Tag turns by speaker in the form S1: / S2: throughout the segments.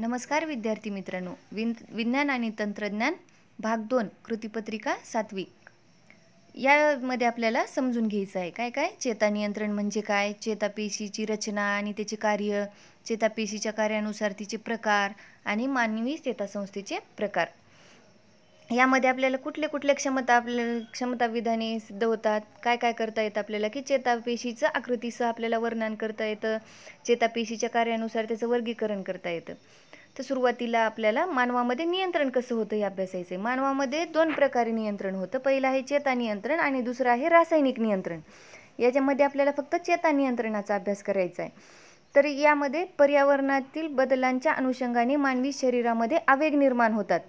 S1: नमस्कार विद्यार्थी मित्रांनो. विन विज्ञान आणि तंत्रज्ञान भाग दोन कृतीपत्रिका सात्विक यामध्ये आपल्याला समजून घ्यायचं आहे. काय काय? चेता नियंत्रण म्हणजे काय? चेतापेशीची रचना आणि त्याचे कार्य चेतापेशीच्या कार्यानुसार तिचे प्रकार आणि मानवी चेतासंस्थेचे प्रकार. यामध्ये आपल्याला कुठले कुठले क्षमता आपल्या क्षमता विधाने सिद्ध होतात? काय काय करता येतं आपल्याला? की चेतापेशीचं आकृतीसह आपल्याला वर्णन करता येतं. चेतापेशीच्या कार्यानुसार त्याचं वर्गीकरण करता येतं. तर सुरुवातीला आपल्याला मानवामध्ये नियंत्रण कसं होतं हे अभ्यासायचं आहे मानवामध्ये दोन प्रकारे नियंत्रण होतं. पहिलं आहे चेता नियंत्रण आणि दुसरं आहे रासायनिक नियंत्रण. याच्यामध्ये आपल्याला फक्त चेता नियंत्रणाचा अभ्यास करायचा आहे. तर यामध्ये पर्यावरणातील बदलांच्या अनुषंगाने मानवी शरीरामध्ये आवेग निर्माण होतात.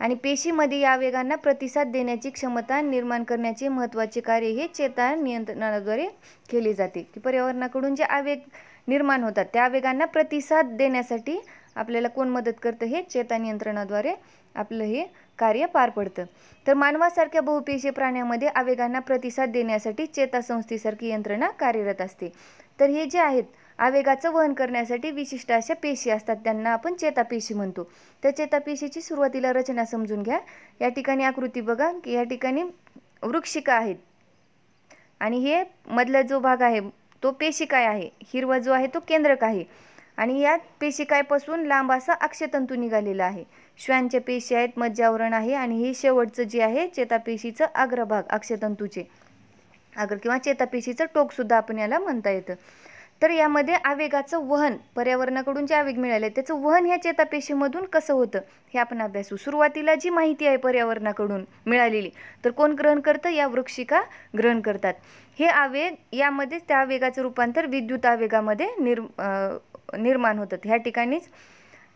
S1: आणि पेशीमध्ये या आवेगांना प्रतिसाद देण्याची क्षमता निर्माण करण्याचे महत्त्वाचे कार्य हे चेता नियंत्रणाद्वारे केले जाते. की पर्यावरणाकडून जे आवेग निर्माण होतात. त्या वेगांना प्रतिसाद देण्यासाठी आपल्याला कोण मदत करतं हे चेता नियंत्रणाद्वारे आपलं हे कार्य पार पडतं. तर मानवासारख्या बहुपेशीय प्राण्यामध्ये आवेगांना प्रतिसाद देण्यासाठी चेतासंस्थेसारखी यंत्रणा कार्यरत असते. तर हे जे आहेत आवेगाचं वहन करण्यासाठी विशिष्ट अशा पेशी असतात त्यांना आपण चेतापेशी म्हणतो. त्या चेतापेशीची सुरुवातीला रचना समजून घ्या. या ठिकाणी आकृती बघा की या ठिकाणी वृक्षिका आहेत. आणि हे मधला जो भाग आहे तो पेशिकाय आहे. हिरवा जो आहे तो केंद्रक आहे. आणि यात पेशिकायपासून लांब असा अक्षतंतू निघालेला आहे. श्वांच्या पेशी आहेत मज्जावरण आहे आणि हे शेवटचं जे आहे चेतापेशीचं अग्रभाग अक्षतंतूचे. अग्र किंवा चेतापेशीचं टोकसुद्धा आपण याला म्हणता येतं. तर यामध्ये आवेगाचं वहन पर्यावरणाकडून जे आवेग मिळाले त्याचं वहन ह्या चेतापेशीमधून कसं होतं? हे आपण अभ्यासू. सुरुवातीला जी माहिती आहे पर्यावरणाकडून मिळालेली तर कोण ग्रहण करतं? या वृक्षिका ग्रहण करतात. हे आवेग यामध्ये त्या आवेगाचं रूपांतर विद्युत आवेगामध्ये निर् निर्माण होतात. ह्या ठिकाणीच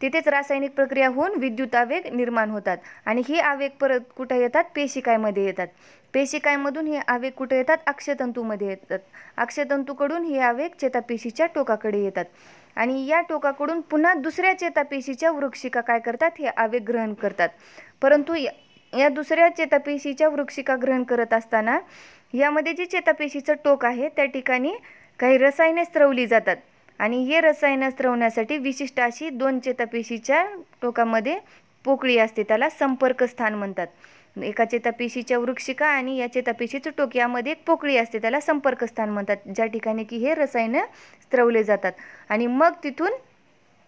S1: तिथेच रासायनिक प्रक्रिया होऊन विद्युत आवेग निर्माण होतात आणि हे आवेग परत कुठं येतात? पेशिकायमध्ये येतात. पेशिकायमधून हे आवेग कुठे येतात? अक्षतंतूमध्ये येतात. अक्षतंतूकडून हे आवेग चेतापेशीच्या टोकाकडे येतात. आणि या टोकाकडून पुन्हा दुसऱ्या चेतापेशीच्या वृक्षिका काय करतात? हे आवेग ग्रहण करतात. परंतु या दुसऱ्या चेतापेशीच्या वृक्षिका ग्रहण करत असताना यामध्ये जे चेतापेशीचं टोक आहे त्या ठिकाणी काही रसायने स्त्रवली जातात. आणि हे रसायनं स्त्रवण्यासाठी विशिष्ट अशी दोन चेतापेशीच्या टोकामध्ये पोकळी असते त्याला संपर्क स्थान म्हणतात. एका चेतापेशीच्या वृक्षिका आणि या चेतापेशीचं टोक यामध्ये एक पोकळी असते त्याला संपर्क स्थान म्हणतात ज्या ठिकाणी की हे रसायनं स्त्रवले जातात. आणि मग तिथून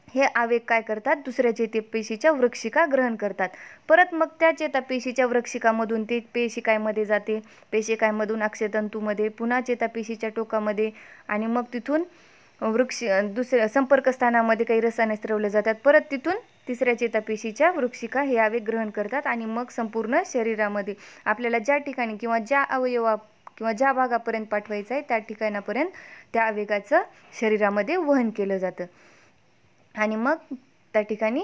S1: हे आवेग काय करतात? दुसऱ्या चेतापेशीच्या वृक्षिका ग्रहण करतात. परत मग त्या चेतापेशीच्या वृक्षिकामधून ते पेशिकायमध्ये जाते. पेशिकायमधून अक्षतंतूमध्ये पुन्हा चेतापेशीच्या टोकामध्ये आणि मग तिथून वृक्ष दुसऱ्या संपर्कस्थानामध्ये काही रसायने स्त्रवले जातात. परत तिथून तिसऱ्या चेतापेशीच्या वृक्षिका हे आवेग ग्रहण करतात आणि मग संपूर्ण शरीरामध्ये आपल्याला ज्या ठिकाणी किंवा ज्या अवयवा किंवा ज्या भागापर्यंत पाठवायचं आहे त्या ठिकाणापर्यंत त्या आवेगाचं शरीरामध्ये वहन केलं जातं. आणि मग त्या ठिकाणी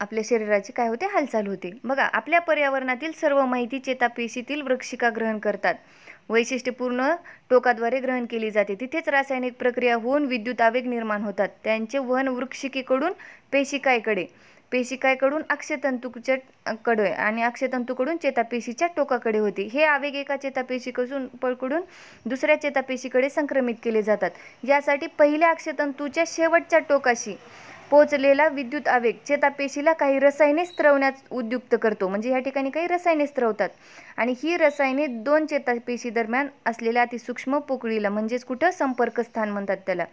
S1: आपल्या शरीराची काय होते? हालचाल होते. बघा आपल्या पर्यावरणातील सर्व माहिती चेतापेशीतील वृक्षिका ग्रहण करतात. वैशिष्ट्यपूर्ण टोकाद्वारे ग्रहण केली जाते. तिथेच रासायनिक प्रक्रिया होऊन विद्युत आवेग निर्माण होतात. त्यांचे वहन वृक्षिकेकडून पेशिकायकडे पेशिकायकडून अक्षतंतूच्या कडे आणि अक्षतंतूकडून चेतापेशीच्या टोकाकडे होते. हे आवेग एका चेतापेशीकडून पकडून दुसऱ्या चेतापेशीकडे संक्रमित केले जातात. यासाठी पहिल्या अक्षतंतूच्या शेवटच्या टोकाशी पोचलेला विद्युत आवेग. चेतापेशीला काही रसायने स्त्रवण्यास उद्युक्त करतो. म्हणजे या ठिकाणी काही रसायने स्त्रवतात आणि ही रसायने दोन चेतापेशी दरम्यान असलेल्या अतिसूक्ष्म पोकळीला म्हणजेच कुठं? संपर्कस्थान म्हणतात त्याला.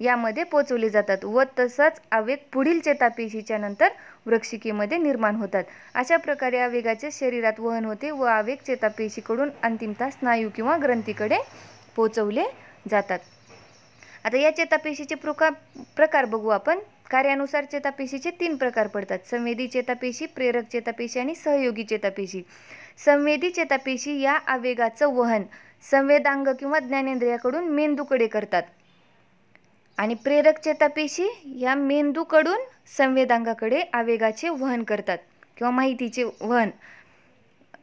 S1: यामध्ये पोचवले जातात व तसाच आवेग पुढील चेतापेशीच्या नंतर वृक्षिकेमध्ये निर्माण होतात. अशा प्रकारे आवेगाचे शरीरात वहन होते व आवेग चेतापेशीकडून अंतिमतः स्नायू किंवा ग्रंथीकडे पोचवले जातात. आता या चेतापेशीचे प्रकार प्रकार बघू आपण. कार्यानुसार चेतापेशीचे तीन प्रकार पडतात. संवेदी चेतापेशी प्रेरक चेतापेशी आणि सहयोगी चेतापेशी. संवेदी चेतापेशी या आवेगाचं वहन संवेदांग किंवा ज्ञानेंद्रियाकडून मेंदूकडे करतात. आणि प्रेरक चेतापेशी या मेंदूकडून संवेदांगाकडे आवेगाचे वहन करतात किंवा माहितीचे वहन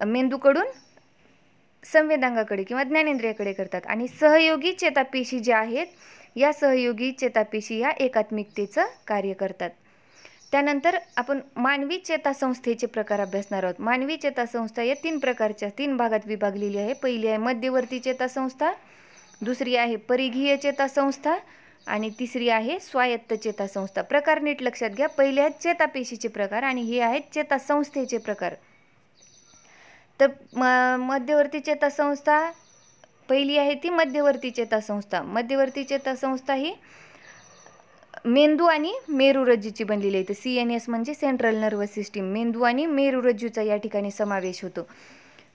S1: मेंदूकडून संवेदांगाकडे किंवा ज्ञानेंद्रियाकडे करतात. आणि सहयोगी चेतापेशी ज्या आहेत या सहयोगी चेतापेशी या एकात्मिकतेचं कार्य करतात. त्यानंतर आपण मानवी चेतासंस्थेचे प्रकार अभ्यासणार आहोत. मानवी चेतासंस्था या तीन प्रकारच्या तीन भागात विभागलेली आहे. पहिली आहे मध्यवर्ती चेतासंस्था दुसरी आहे परिघीय चेतासंस्था आणि तिसरी आहे स्वायत्त चेतासंस्था. प्रकार नीट लक्षात घ्या. पहिले आहेत चेतापेशीचे प्रकार आणि हे आहेत चेतासंस्थेचे प्रकार. तर म मध्यवर्ती चेतासंस्था पहिली आहे ती मध्यवर्ती चेतासंस्था. मध्यवर्ती चेतासंस्था ही मेंदू आणि मेरुरज्जूची बनलेली आहे. तर सी एन एस म्हणजे सेंट्रल नर्वस सिस्टीम मेंदू आणि मेरुरज्जूचा या ठिकाणी समावेश होतो.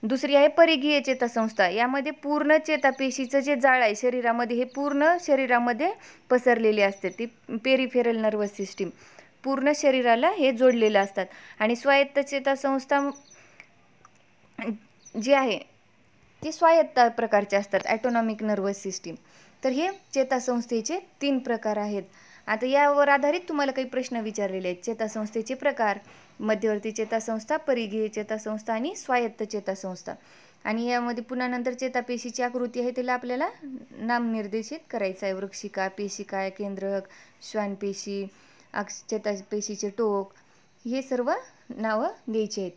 S1: दुसरी आहे परिघीय चेतासंस्था. यामध्ये पूर्ण चेतापेशीचं जे जाळ आहे शरीरामध्ये हे पूर्ण शरीरामध्ये पसरलेले असते. ती पेरिफेरल नर्वस सिस्टीम पूर्ण शरीराला हे जोडलेलं असतात. आणि स्वायत्त चेतासंस्था जी आहे ती स्वायत्त प्रकारचे असतात ॲटोनॉमिक नर्वस सिस्टीम तर हे चेतासंस्थेचे तीन प्रकार आहेत. आता यावर आधारित तुम्हाला काही प्रश्न विचारलेले आहेत. चेतासंस्थेचे प्रकार मध्यवर्ती चेतासंस्था परिघीय चेतासंस्था आणि स्वायत्त चेतासंस्था. आणि यामध्ये पुन्हा नंतर चेतापेशीची आकृती आहे त्याला आपल्याला नामनिर्देशित करायचं आहे. वृक्षिका पेशिका केंद्रक श्वानपेशी अक्ष चेतापेशीचे टोक हे सर्व नावं द्यायची आहेत.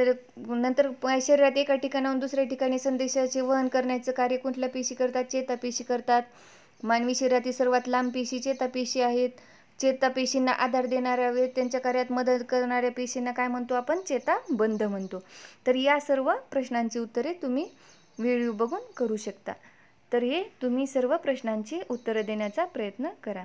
S1: तर नंतर शरीरात एका ठिकाणाहून दुसऱ्या ठिकाणी संदेशाचे वहन करण्याचं कार्य कुठल्या पेशी करतात? चेतापेशी करतात. मानवी शरीरातील सर्वात लांब पेशी चेतापेशी आहेत. चेतापेशींना आधार देणाऱ्या वे त्यांच्या कार्यात मदत करणाऱ्या पेशींना काय म्हणतो आपण? चेता बंद म्हणतो. तर या सर्व प्रश्नांची उत्तरे तुम्ही व्हिडिओ बघून करू शकता. तर हे तुम्ही सर्व प्रश्नांची उत्तरं देण्याचा प्रयत्न करा.